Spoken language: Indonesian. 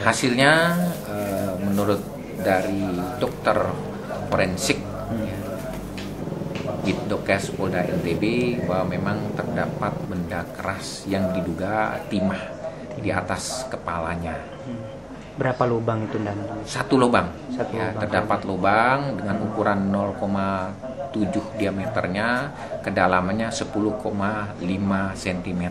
Hasilnya eh, menurut dari dokter forensik hmm. ya, Bitdokes Polda NTB bahwa memang terdapat benda keras yang diduga timah di atas kepalanya. Hmm. Berapa lubang itu dan Satu lubang. Satu ya, lubang. terdapat lubang dengan ukuran 0,7 diameternya, kedalamannya 10,5 cm.